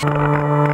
Música